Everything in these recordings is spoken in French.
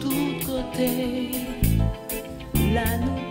tout côté. La nous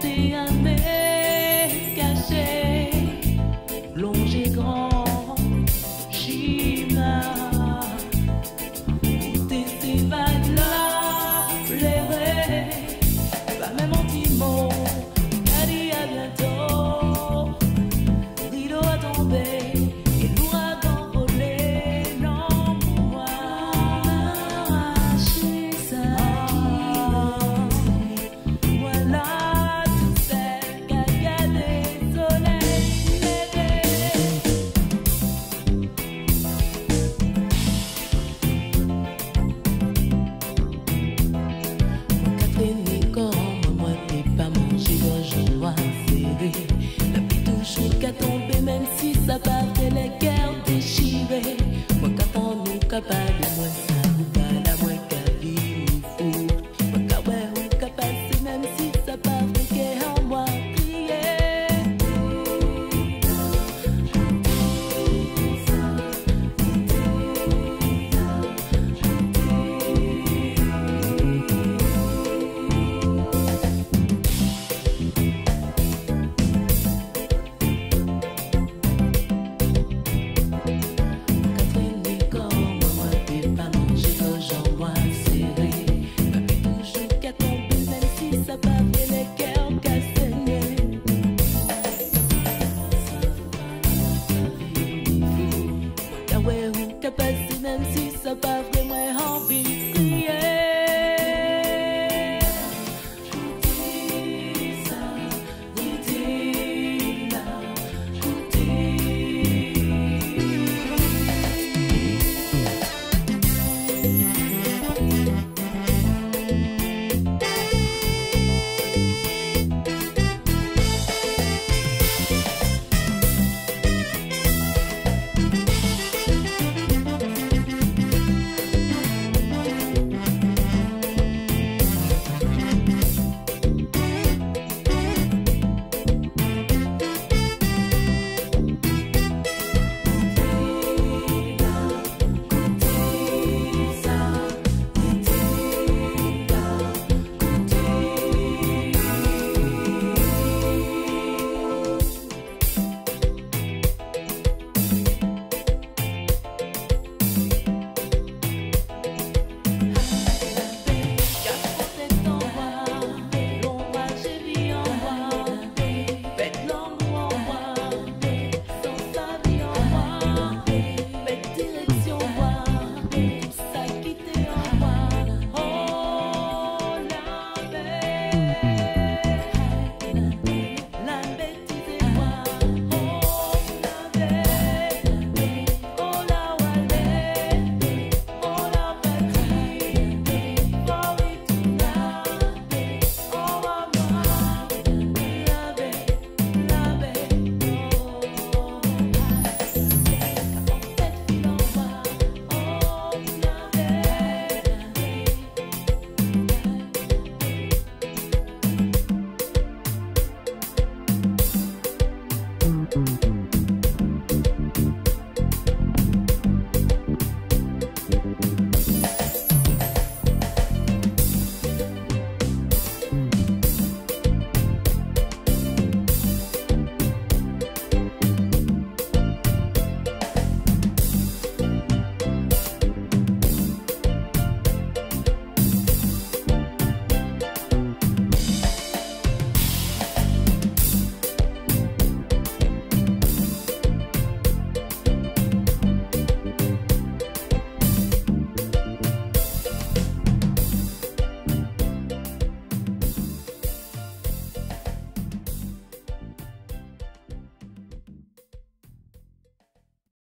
above me.